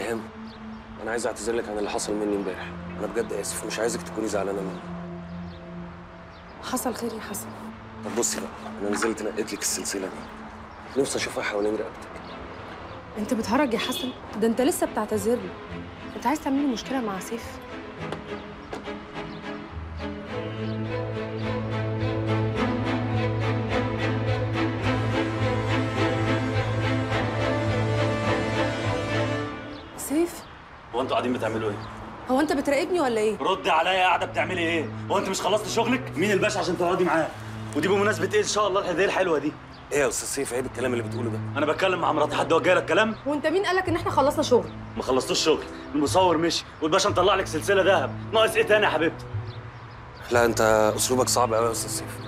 ريهام أنا عايز أعتذر لك عن اللي حصل مني امبارح. أنا بجد آسف. مش عايزك تكوني زعلانة مني. حصل خير يا حسن. طب بصي بقى. أنا نزلت نقيت لك السلسلة دي. نفسي أشوفها حوالين رقبتك. أنت بتهرج يا حسن؟ ده أنت لسه بتعتذر لي. انت عايز تعمل لي مشكلة مع سيف. سيف هو أنتوا قاعدين بتعملوا إيه؟ هو انت بتراقبني ولا إيه ردي عليا قاعدة بتعملي إيه؟ هو انت مش خلصت شغلك؟ مين الباشا عشان تقعدي معاه؟ ودي بمناسبة إيه إن شاء الله الهديه الحلوة دي؟ إيه يا أستاذ سيف عيب الكلام اللي بتقوله ده أنا بتكلم مع مراتي حد وجه لك كلام؟ وانت مين قالك إن إحنا خلصنا شغل ما خلصتوش شغل المصور مشي والباشا مطلع لك سلسلة ذهب ناقص إيه تاني يا حبيبتي؟ لا انت أسلوبك صعب قوي يا أستاذ سيف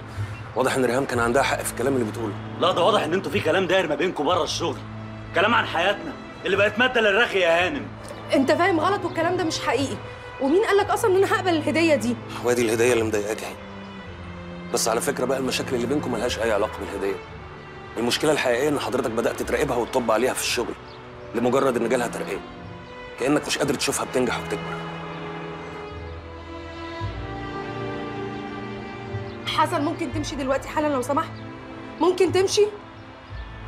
واضح إن ريهام كان عندها حق في الكلام اللي بتقوله لا ده واضح إن أنتوا في كلام داير ما بينكم بره الشغل كلام عن حياتنا اللي بقت مادة للرغي يا هانم. انت فاهم غلط والكلام ده مش حقيقي. ومين قالك أصلا إن أنا هقبل الهدية دي؟ وادي الهدية اللي مضايقاك اهي بس على فكرة بقى المشاكل اللي بينكم ملهاش أي علاقة بالهدية. المشكلة الحقيقية إن حضرتك بدأت تراقبها وتطب عليها في الشغل لمجرد إن جالها ترقية. كأنك مش قادر تشوفها بتنجح وبتكبر. حسن ممكن تمشي دلوقتي حالا لو سمحت؟ ممكن تمشي؟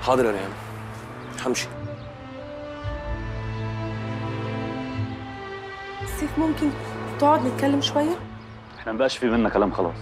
حاضر يا ريهام. همشي. سيف ممكن تقعد نتكلم شوية؟ إحنا مبقاش في بينا كلام خلاص.